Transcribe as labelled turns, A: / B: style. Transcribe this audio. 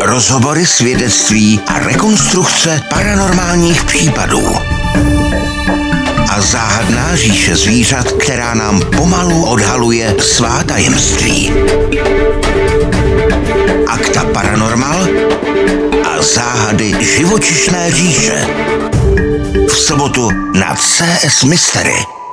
A: Rozhovory, svědectví a rekonstrukce paranormálních případů. A záhadná říše zvířat, která nám pomalu odhaluje svá tajemství. Akta Paranormal a záhady živočišné říše. V sobotu na CS Mystery.